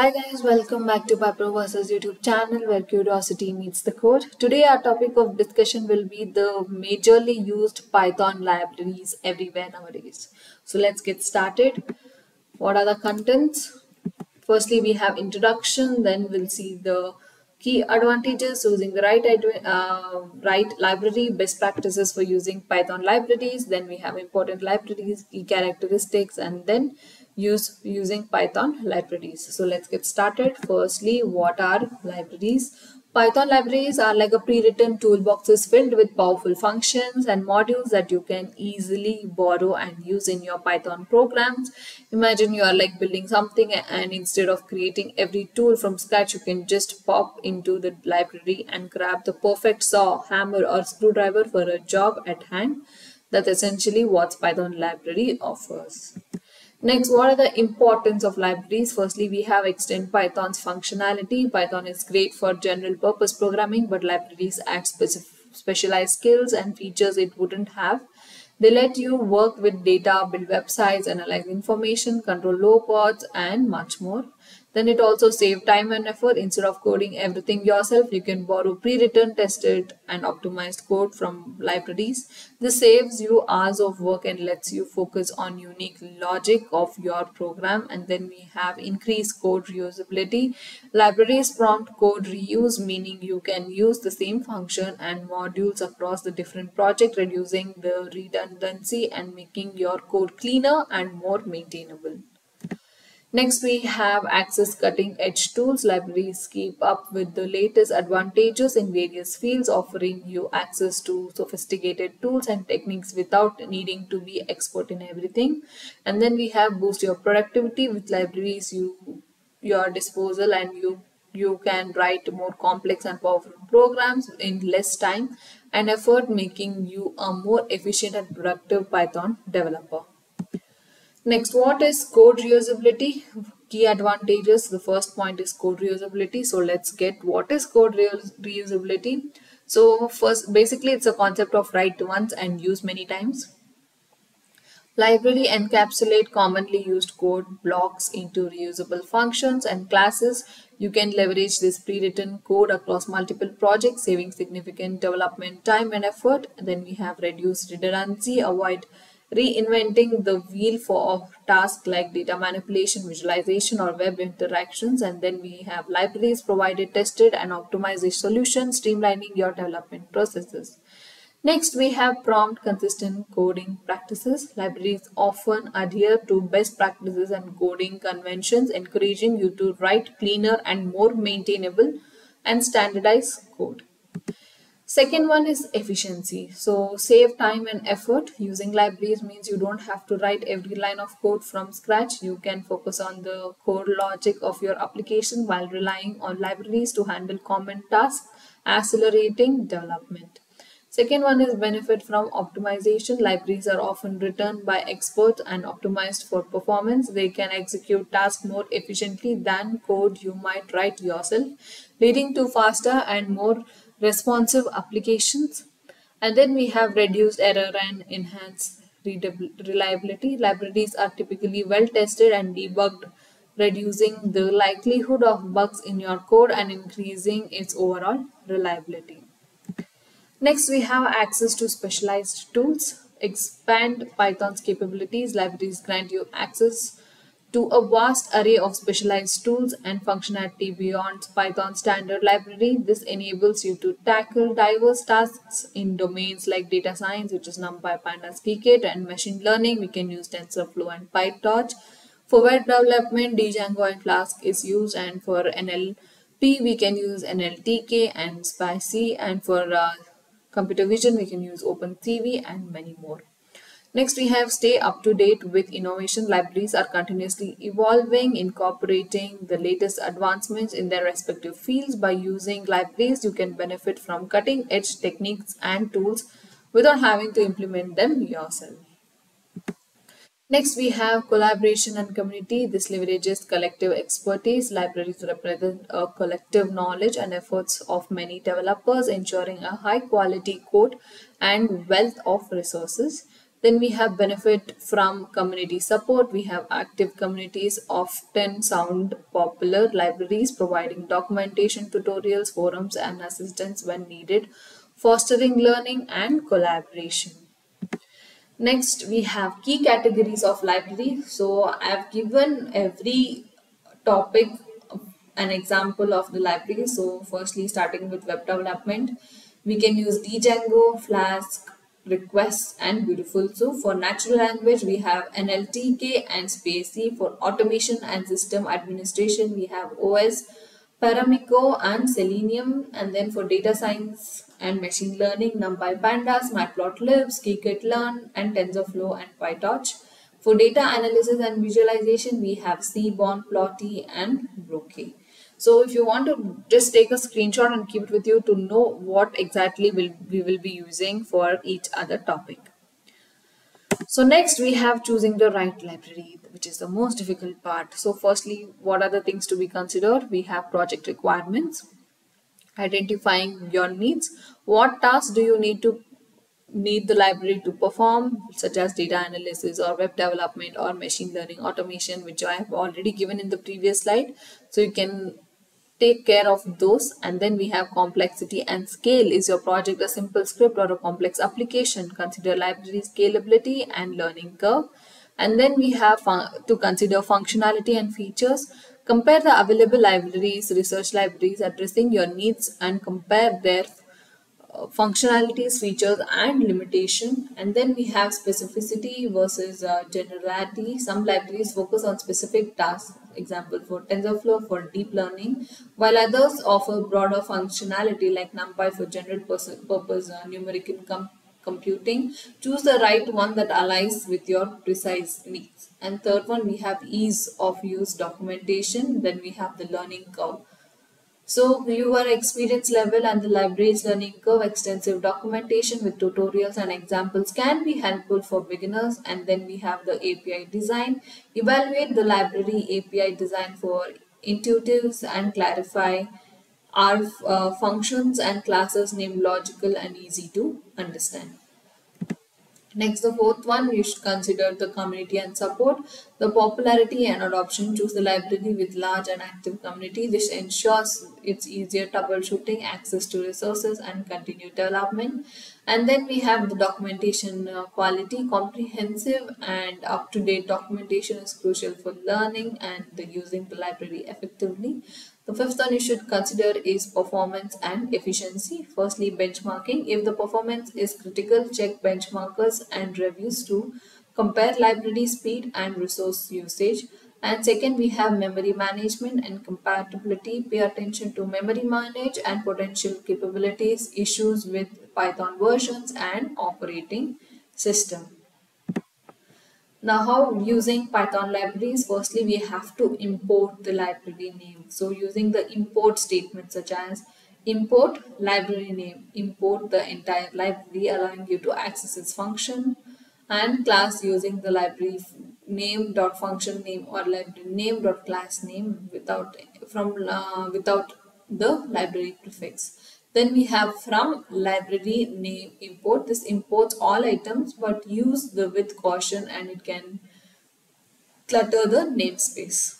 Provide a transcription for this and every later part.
Hi guys, welcome back to PyPro Verse YouTube channel where curiosity meets the code. Today our topic of discussion will be the majorly used Python libraries everywhere nowadays. So let's get started. What are the contents? Firstly, we have introduction, then we'll see the key advantages using the right uh, right library best practices for using python libraries then we have important libraries key characteristics and then use using python libraries so let's get started firstly what are libraries Python libraries are like a pre-written toolboxes filled with powerful functions and modules that you can easily borrow and use in your Python programs. Imagine you are like building something and instead of creating every tool from scratch, you can just pop into the library and grab the perfect saw, hammer or screwdriver for a job at hand. That's essentially what Python library offers. Next, what are the importance of libraries? Firstly, we have extend Python's functionality. Python is great for general purpose programming, but libraries add specific specialized skills and features it wouldn't have. They let you work with data, build websites, analyze information, control low pods, and much more. Then it also saves time and effort. Instead of coding everything yourself, you can borrow pre-written, tested, and optimized code from libraries. This saves you hours of work and lets you focus on unique logic of your program. And then we have increased code reusability. Libraries prompt code reuse, meaning you can use the same function and modules across the different project, reducing the redundancy and making your code cleaner and more maintainable. Next, we have access cutting edge tools. Libraries keep up with the latest advantages in various fields, offering you access to sophisticated tools and techniques without needing to be expert in everything. And then we have boost your productivity with libraries you your disposal and you you can write more complex and powerful programs in less time and effort making you a more efficient and productive Python developer. Next, what is code reusability? Key advantages. The first point is code reusability. So let's get what is code reusability. So first, basically it's a concept of write once and use many times. Library encapsulate commonly used code blocks into reusable functions and classes. You can leverage this pre-written code across multiple projects, saving significant development time and effort. Then we have reduced redundancy, avoid reinventing the wheel for tasks like data manipulation, visualization, or web interactions. And then we have libraries provided, tested, and optimized solutions, streamlining your development processes. Next, we have prompt consistent coding practices. Libraries often adhere to best practices and coding conventions, encouraging you to write cleaner and more maintainable and standardized code. Second one is efficiency. So save time and effort. Using libraries means you don't have to write every line of code from scratch. You can focus on the core logic of your application while relying on libraries to handle common tasks, accelerating development. Second one is benefit from optimization. Libraries are often written by experts and optimized for performance. They can execute tasks more efficiently than code you might write yourself, leading to faster and more responsive applications. And then we have reduced error and enhanced reliability. Libraries are typically well tested and debugged, reducing the likelihood of bugs in your code and increasing its overall reliability. Next, we have access to specialized tools. Expand Python's capabilities. Libraries grant you access to a vast array of specialized tools and functionality beyond Python standard library. This enables you to tackle diverse tasks in domains like data science, which is NumPy, Pandas, Scikit, and machine learning. We can use TensorFlow and PyTorch. For web development, Django and Flask is used, and for NLP, we can use NLTK and spaCy, and for uh, computer vision, we can use OpenCV and many more. Next, we have stay up to date with innovation. Libraries are continuously evolving, incorporating the latest advancements in their respective fields. By using libraries, you can benefit from cutting edge techniques and tools without having to implement them yourself. Next, we have collaboration and community. This leverages collective expertise. Libraries represent a collective knowledge and efforts of many developers, ensuring a high quality code and wealth of resources. Then we have benefit from community support. We have active communities often sound popular libraries providing documentation, tutorials, forums and assistance when needed, fostering learning and collaboration. Next, we have key categories of library. So I have given every topic an example of the library. So firstly, starting with web development, we can use Django, Flask, requests and beautiful. So for natural language we have nltk and spaCy for automation and system administration we have os paramiko and selenium. And then for data science and machine learning numpy pandas matplotlib scikit-learn and tensorflow and pytorch. For data analysis and visualization we have seaborn plotly and brocade so if you want to just take a screenshot and keep it with you to know what exactly will we will be using for each other topic. So next we have choosing the right library, which is the most difficult part. So firstly, what are the things to be considered? We have project requirements, identifying your needs. What tasks do you need to need the library to perform such as data analysis or web development or machine learning automation which I have already given in the previous slide so you can take care of those and then we have complexity and scale. Is your project a simple script or a complex application? Consider library scalability and learning curve. And then we have to consider functionality and features. Compare the available libraries research libraries addressing your needs and compare their functionalities, features and limitation. And then we have specificity versus uh, generality. Some libraries focus on specific tasks, example for TensorFlow for deep learning, while others offer broader functionality like NumPy for general purpose uh, numerical com computing. Choose the right one that aligns with your precise needs. And third one we have ease of use documentation, then we have the learning curve. So your experience level and the library's learning curve extensive documentation with tutorials and examples can be helpful for beginners and then we have the API design. Evaluate the library API design for intuitives and clarify our uh, functions and classes named logical and easy to understand. Next, the fourth one, you should consider the community and support. The popularity and adoption. Choose the library with large and active community. This ensures it's easier troubleshooting, access to resources, and continued development. And then we have the documentation uh, quality. Comprehensive and up-to-date documentation is crucial for learning and the using the library effectively. The fifth one you should consider is performance and efficiency. Firstly, benchmarking. If the performance is critical, check benchmarkers and reviews to compare library speed and resource usage. And second, we have memory management and compatibility. Pay attention to memory manage and potential capabilities, issues with Python versions and operating system. Now how using Python libraries, firstly we have to import the library name. So using the import statement such as import library name, import the entire library allowing you to access its function and class using the library name dot function name or library name dot class name without from uh, without the library prefix. Then we have from library name import. This imports all items but use the with caution and it can clutter the namespace.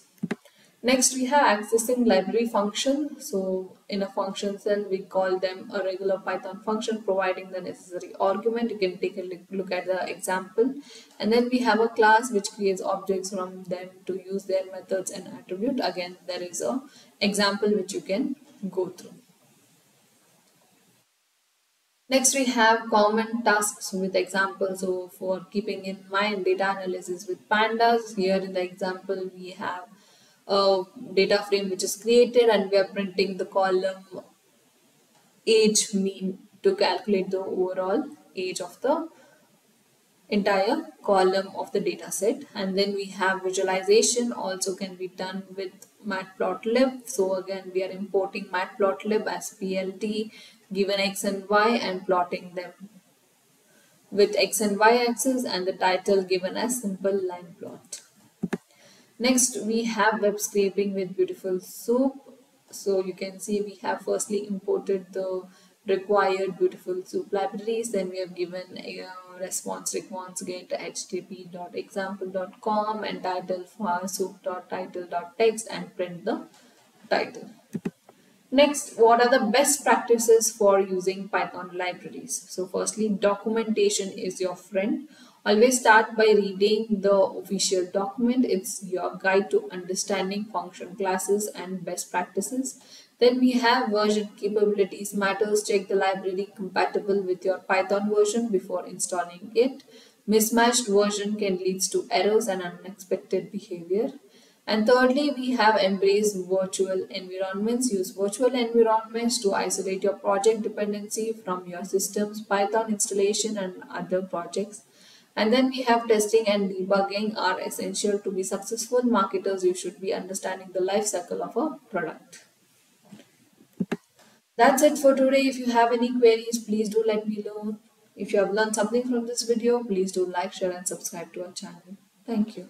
Next we have accessing library function. So in a function cell we call them a regular Python function providing the necessary argument. You can take a look at the example. And then we have a class which creates objects from them to use their methods and attribute. Again there is a example which you can go through. Next we have common tasks with examples so for keeping in mind data analysis with pandas. Here in the example we have a data frame which is created and we are printing the column age mean to calculate the overall age of the entire column of the data set and then we have visualization also can be done with matplotlib so again we are importing matplotlib as plt given x and y and plotting them with x and y axis and the title given as simple line plot. Next we have web scraping with beautiful soup. So you can see we have firstly imported the required beautiful soup libraries then we have given a uh, response response get http.example.com and title for soup.title.text and print the title. Next, what are the best practices for using Python libraries? So firstly, documentation is your friend. Always start by reading the official document. It's your guide to understanding function classes and best practices. Then we have version capabilities matters. Check the library compatible with your Python version before installing it. Mismatched version can lead to errors and unexpected behavior. And thirdly, we have embraced virtual environments. Use virtual environments to isolate your project dependency from your system's Python installation and other projects. And then we have testing and debugging are essential to be successful marketers. You should be understanding the life cycle of a product. That's it for today. If you have any queries, please do let me know. If you have learned something from this video, please do like, share and subscribe to our channel. Thank you.